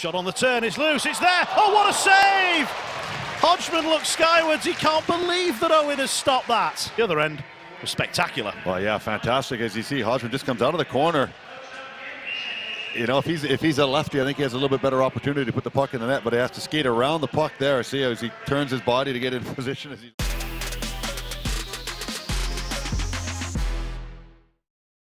Shot on the turn, it's loose, it's there. Oh, what a save! Hodgman looks skywards, he can't believe that Owen has stopped that. The other end was spectacular. Well, yeah, fantastic. As you see, Hodgman just comes out of the corner. You know, if he's if he's a lefty, I think he has a little bit better opportunity to put the puck in the net, but he has to skate around the puck there. See how he turns his body to get in position as he.